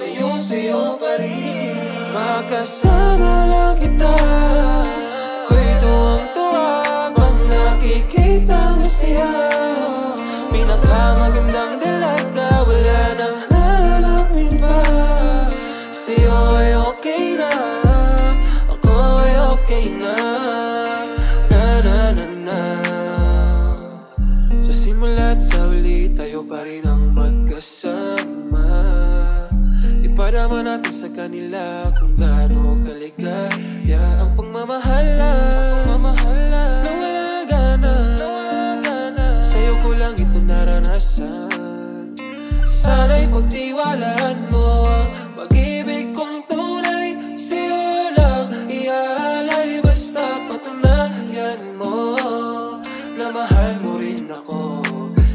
Siyong-siyo pa rin. Makasama natin sa kanila Kung gaano kaligaya Ang pagmamahala Na wala gana Sa'yo ko lang ito naranasan. Sana'y pagtiwalaan mo. Ang pag-ibig kong tunay Sa'yo lang iaalay Basta patunayan mo Na mahal mo rin ako.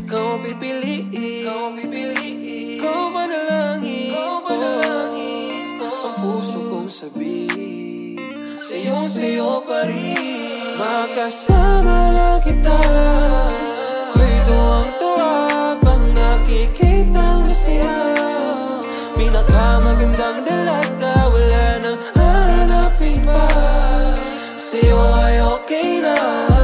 Ikaw ang pipiliin Ikaw pipiliin sabihin Sa'yong sa'yo pa rin. Makasama lang kita Ako'y tuwang-tuwa Pag nakikita mo siya Pinakamagandang dalaga Wala nang hanapin pa. Sa'yo ay okay na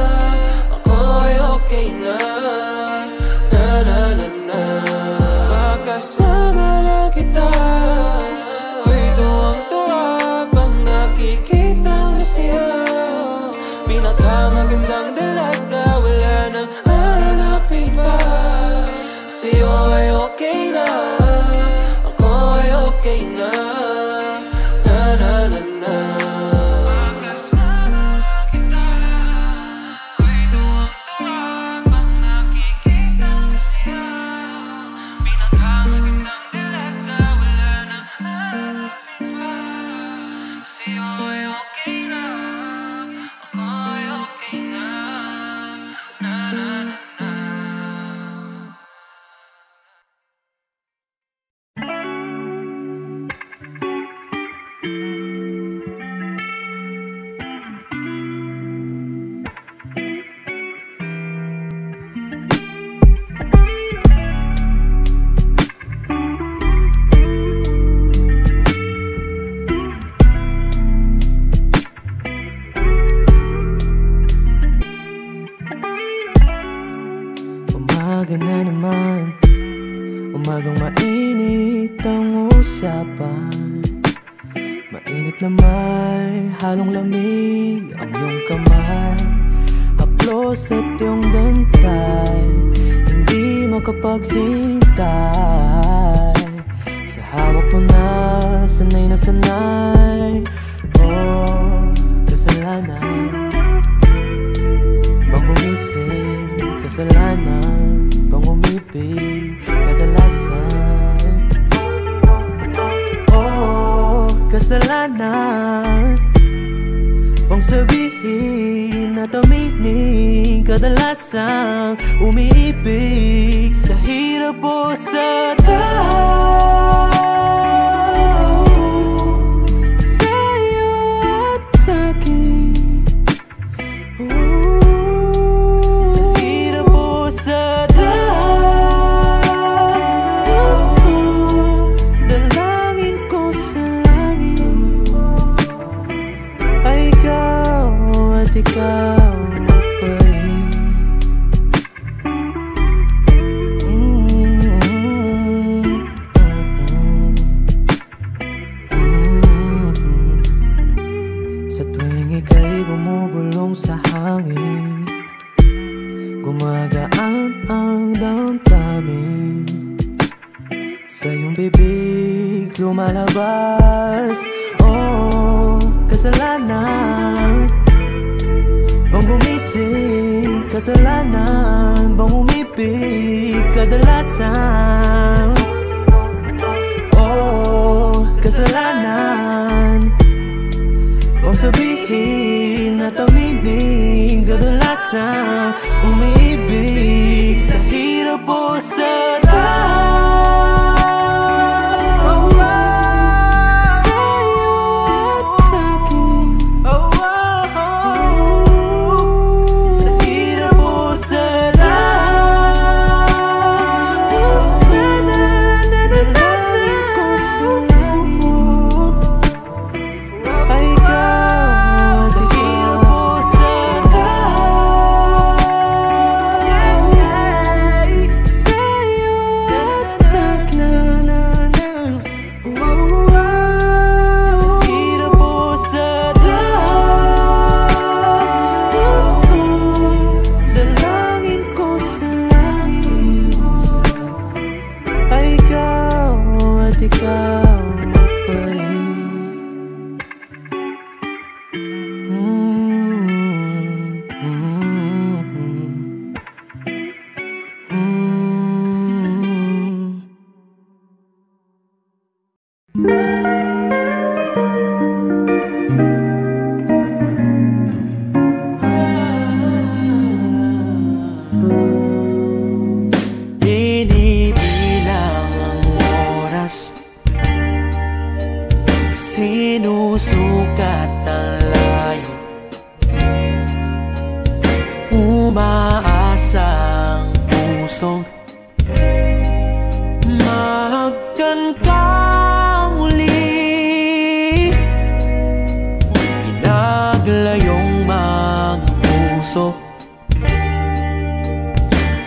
naman. Umagang mainit ang usapan. Mainit na may halong lamig ang iyong kamay. Haplos at iyong bantay Hindi makapaghintay. Sa hawak mo na sanay na sanay. Oh, kasalanan. Bang gumising, kasalanan Bang umibig, kadalasan. Oh, kasalanan. Bang sabihin at aminin Kadalasan. Umiibig Sa hirap o sa tao sabihin at aminin Ganun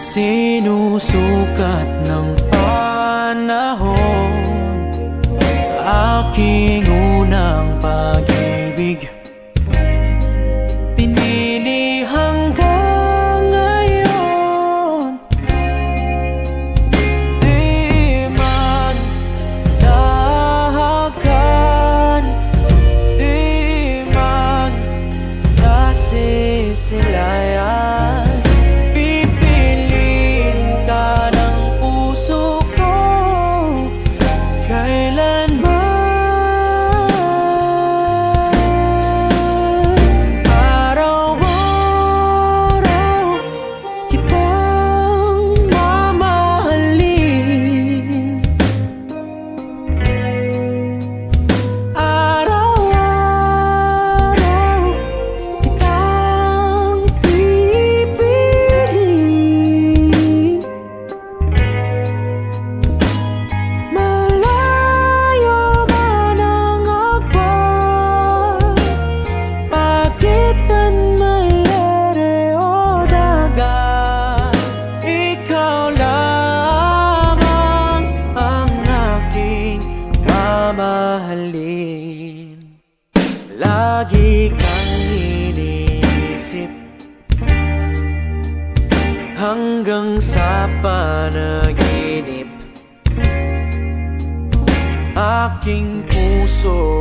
Sinusukat ng panahon. Aking unang pag-ibig. sa panaginip. Aking puso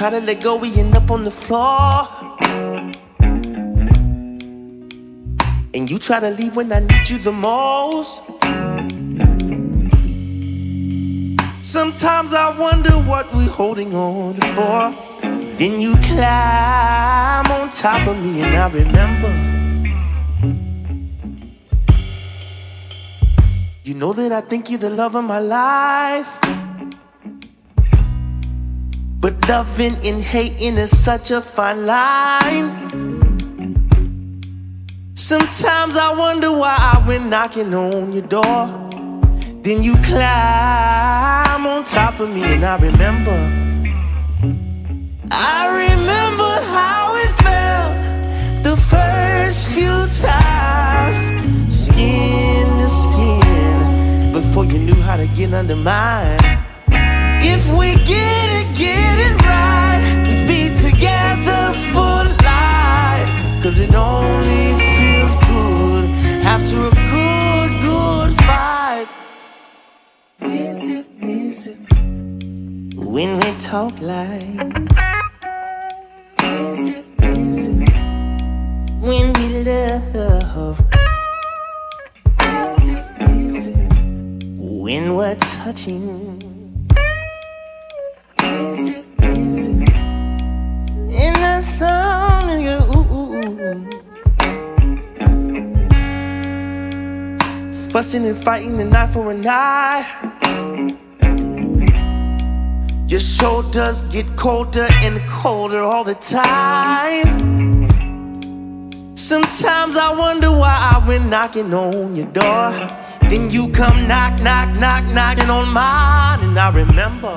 try to let go, we end up on the floor. And you try to leave when I need you the most. Sometimes I wonder what we're holding on for. Then you climb on top of me, and I remember. You know that I think you're the love of my life. But loving and hating is such a fine line. Sometimes I wonder why I went knocking on your door. Then you climb on top of me, and I remember. I remember how it felt the first few times, skin to skin, before you knew how to get under mine. If we get it only feels good after a good, good fight. Miss it, miss it. When we talk like Miss it, miss it. When we love Miss it, miss it. When we're touching Fussing and fighting an eye for an eye. Your shoulders get colder and colder all the time. Sometimes I wonder why I went knocking on your door. Then you come knock, knock, knock, knocking on mine, and I remember.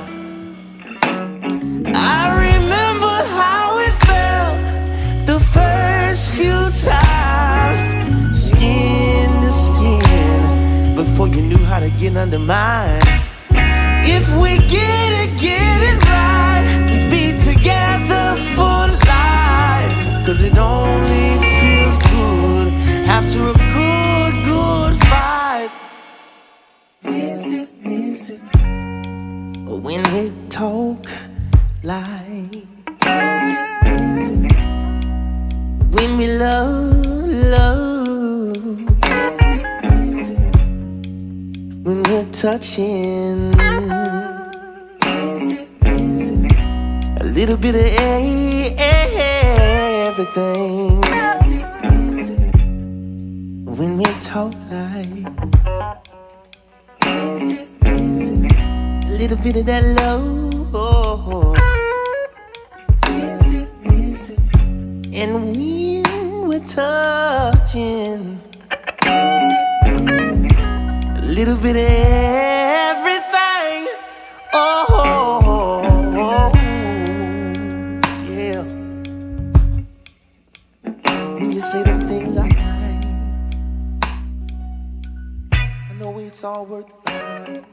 I remember how it felt the first few times, before you knew how to get under mine. If we get it, get touching. A little bit of everything. When we talk like a little bit of that love. And when we're touching little bit of everything. Oh, yeah. When you say them things I like, I know it's all worth the fight.